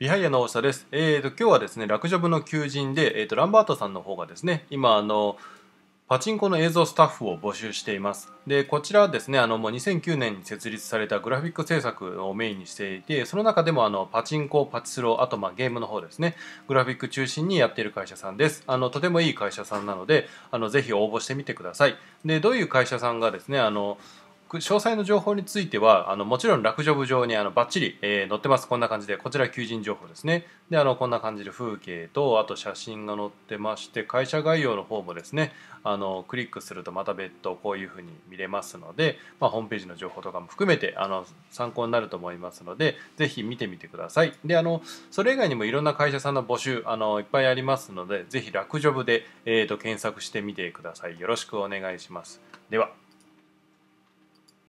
ビハイヤの大下です。えーと、今日はですね、落ジョブの求人で、えーと、ランバートさんの方がですね、今、あの、パチンコの映像スタッフを募集しています。で、こちらはですね、あの、もう2009年に設立されたグラフィック制作をメインにしていて、その中でもあの、パチンコ、パチスロ、あとまあゲームの方ですね、グラフィック中心にやっている会社さんです。あの、とてもいい会社さんなので、あの、ぜひ応募してみてください。で、どういう会社さんがですね、あの、詳細の情報についてはあのもちろん落ジョブ上にあのバッチリ、えー、載ってます。こんな感じで。こちら求人情報ですね。であのこんな感じで風景とあと写真が載ってまして会社概要の方もですねあのクリックするとまた別途こういうふうに見れますので、まあ、ホームページの情報とかも含めてあの参考になると思いますのでぜひ見てみてください。であのそれ以外にもいろんな会社さんの募集あのいっぱいありますのでぜひ落ジョブで、えーと検索してみてください。よろしくお願いします。では。